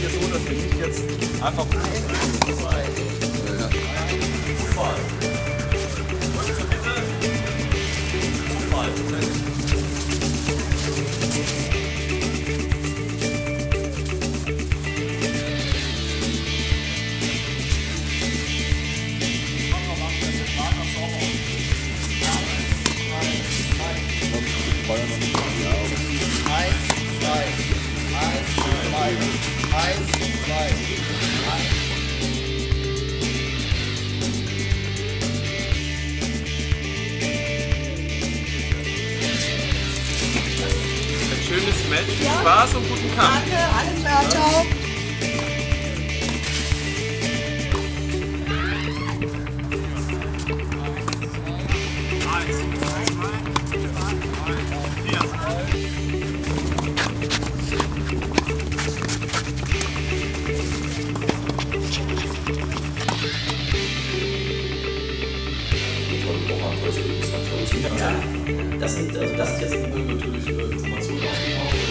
hier so, dass wir nicht jetzt einfach eins, zwei, drei, Zufall. Zufall. Zufall. Bayern und Eins, schönes Match. Viel ja. Spaß und guten Kampf. Danke, alles klar, ja. ciao. Eins, Das, sind, also das ist jetzt äh, Informationen aus dem ausgetaucht.